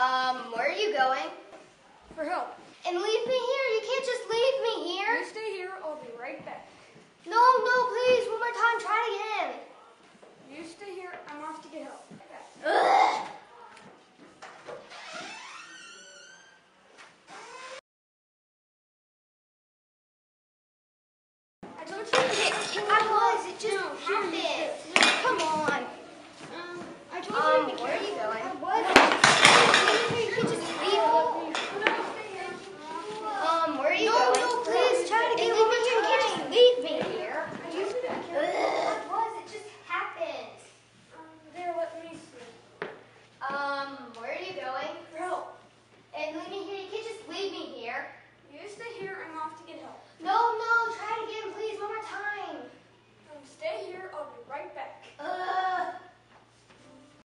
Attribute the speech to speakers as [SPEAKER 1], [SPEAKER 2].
[SPEAKER 1] Um, where are you going?
[SPEAKER 2] For help.
[SPEAKER 1] And leave me here. You can't just leave me here.
[SPEAKER 2] You stay here. I'll be right back.
[SPEAKER 1] No, no, please. One more time. Try it again.
[SPEAKER 2] You stay here. I'm off to get help.
[SPEAKER 1] Ugh.
[SPEAKER 2] I told you to.
[SPEAKER 1] I was. It just
[SPEAKER 2] No,
[SPEAKER 1] happened. Come on.